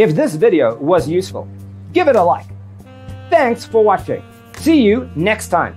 If this video was useful, give it a like. Thanks for watching. See you next time.